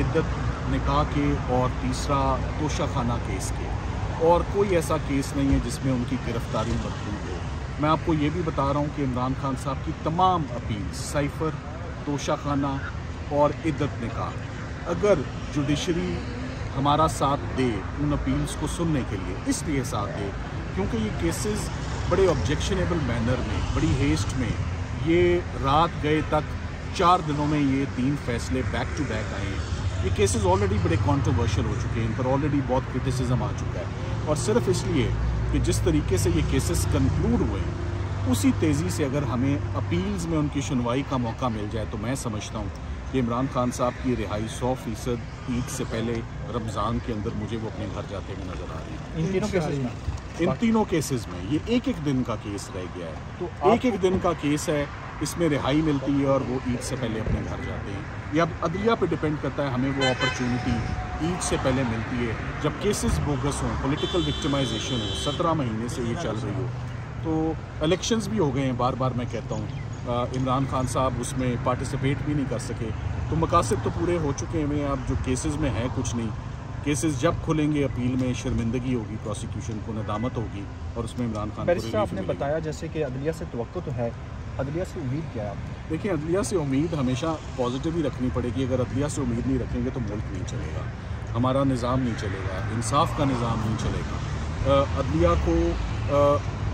इद्दत निकाह के और तीसरा तोशा खाना केस के। और कोई ऐसा केस नहीं है जिसमें उनकी गिरफ्तारी मतलूब हो। मैं आपको ये भी बता रहा हूँ कि इमरान खान साहब की तमाम अपील, साइफर तोशा खाना और इद्दत, निकाह। अगर जुडिशरी हमारा साथ दे उन अपील्स को सुनने के लिए, इसलिए साथ दे, क्योंकि ये केसेस बड़े ऑब्जेक्शनेबल मैनर में, बड़ी हेस्ट में, ये रात गए तक चार दिनों में ये तीन फैसले बैक टू बैक आए हैं। ये केसेस ऑलरेडी बड़े कंट्रोवर्शियल हो चुके हैं इन पर ऑलरेडी बहुत क्रिटिसिज्म आ चुका है। और सिर्फ़ इसलिए कि जिस तरीके से ये केसेस कंक्लूड हुए उसी तेज़ी से अगर हमें अपील्स में उनकी सुनवाई का मौका मिल जाए तो मैं समझता हूँ कि इमरान खान साहब की रिहाई सौ फ़ीसद ईद से पहले रमज़ान के अंदर मुझे वो अपने घर जाते हुए नज़र आ रही है। इन तीनों केसेस में? इन तीनों केसेस में ये एक एक दिन का केस रह गया है। तो एक एक दिन का केस है इसमें रिहाई मिलती है और वो ईद से पहले अपने घर जाते हैं। ये अब अदलिया पे डिपेंड करता है हमें वो अपॉर्चुनिटी ईद से पहले मिलती है। जब केसेस बोगस हों पॉलिटिकल विक्टिमाइजेशन हो सत्रह महीने से ये चल रही हो तो इलेक्शंस भी हो गए हैं बार बार मैं कहता हूँ। इमरान खान साहब उसमें पार्टिसिपेट भी नहीं कर सके। तो मकासद तो पूरे हो चुके हैं अब जो केसेस में है कुछ नहीं। केसेस जब खुलेंगे अपील में शर्मिंदगी होगी प्रोसिक्यूशन को नदामत होगी और उसमें इमरान खान आपने बताया जैसे कि अदलिया से तो तो है अदलिया से उम्मीद क्या है आप देखिए, अदलिया से उम्मीद हमेशा पॉजिटिव ही रखनी पड़ेगी। अगर अदलिया से उम्मीद नहीं रखेंगे तो मुल्क नहीं चलेगा। हमारा निज़ाम नहीं चलेगा। इंसाफ का निज़ाम नहीं चलेगा। अदलिया को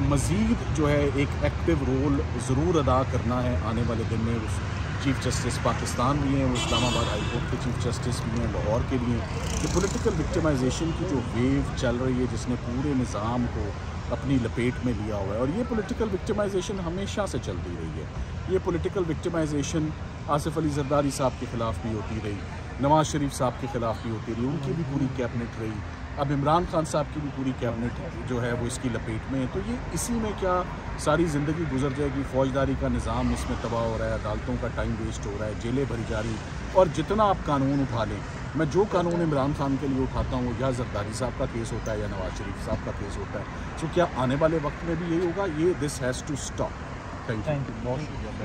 मज़ीद जो है एक एक्टिव रोल ज़रूर अदा करना है आने वाले दिन में। उस चीफ जस्टिस पाकिस्तान भी हैं वो इस्लामाबाद हाई कोर्ट के चीफ जस्टिस भी हैं, लाहौर के भी हैं। पॉलिटिकल विक्टिमाइजेशन की जो वेव चल रही है, जिसने पूरे निज़ाम को अपनी लपेट में लिया हुआ है, और ये पॉलिटिकल विक्टिमाइजेशन हमेशा से चलती रही है। ये पॉलिटिकल विक्टिमाइजेशन आसिफ अली जरदारी साहब के ख़िलाफ़ भी होती रही, नवाज़ शरीफ साहब के ख़िलाफ़ भी होती रही, उनकी भी पूरी कैबिनेट रही। अब इमरान खान साहब की भी पूरी कैबिनेट जो है वो इसकी लपेट में है। तो ये इसी में क्या सारी ज़िंदगी गुजर जाएगी? फौजदारी का निज़ाम इसमें तबाह हो रहा है अदालतों का टाइम वेस्ट हो रहा है जेलें भरी जा रही और जितना आप कानून उठा लें मैं जो कानून इमरान खान के लिए उठाता हूँ या जरदारी साहब का केस होता है या नवाज़ शरीफ साहब का केस होता है तो क्या आने वाले वक्त में भी यही होगा? ये this has to stop thank you बहुत शुक्रिया